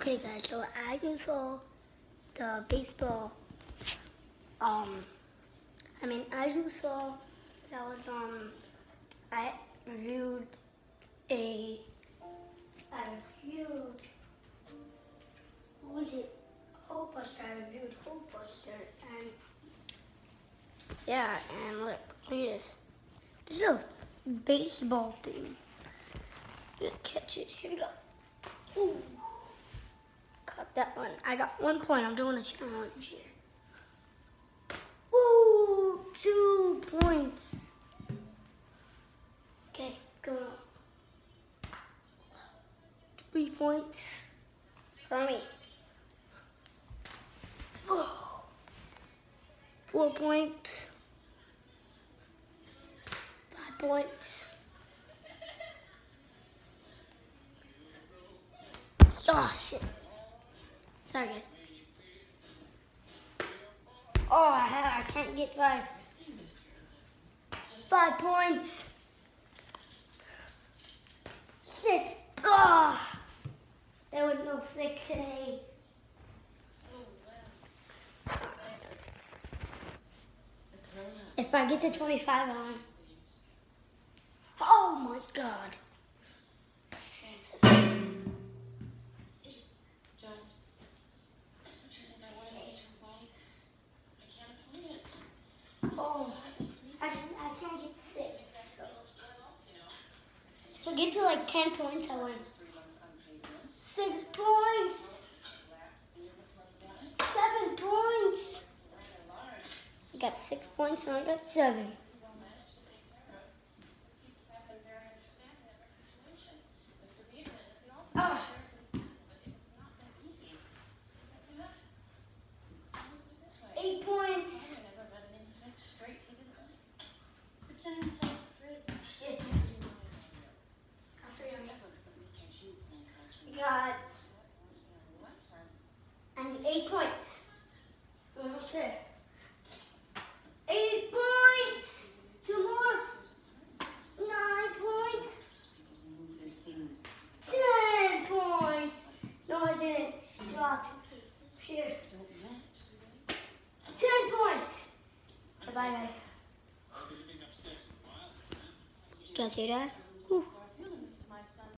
Okay guys, so I just saw the baseball, um, I mean, as you saw, that was, um, I reviewed a, I reviewed, what was it? Hope Buster, I reviewed Hope Buster, and, yeah, and look, look at this. This is a baseball thing. Catch it, here we go. Ooh that one. I got one point. I'm doing a challenge here. Woo! Two points. Okay, go on. Three points for me. Four points. Five points. Oh, shit. Sorry, guys. Oh, I, can't get five. Five points. Six. Oh, ah. there was no six today. If I get to 25 on. Oh my god. Oh, I, can, I can't get six. So. If I get to like 10 points, I win. Six points. Seven points. I got six points and I got seven. Oh. Eight points. got and eight points. Almost there. Eight points. Two more. Nine points. Ten points. No, I didn't. Dropped. Here. Ten points. Bye, bye, guys. You guys hear that? Whew.